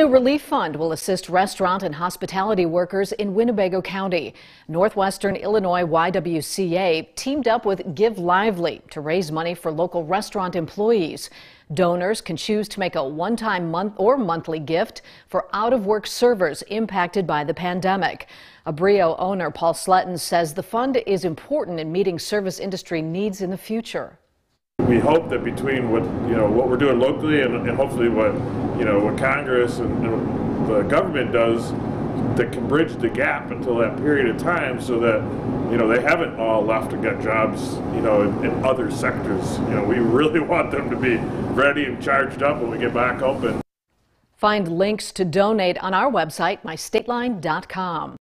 New Relief Fund will assist restaurant and hospitality workers in Winnebago County. Northwestern Illinois YWCA teamed up with Give Lively to raise money for local restaurant employees. Donors can choose to make a one-time month or monthly gift for out-of-work servers impacted by the pandemic. Abreo owner Paul Sletten says the fund is important in meeting service industry needs in the future we hope that between what you know what we're doing locally and, and hopefully what you know what Congress and, and, the government does that can bridge the gap until that period of time so that you know they haven't all left and got jobs you know in, in other sectors. You know we really want them to be ready and charged up when we get back open. Find links to donate on our website mystateline.com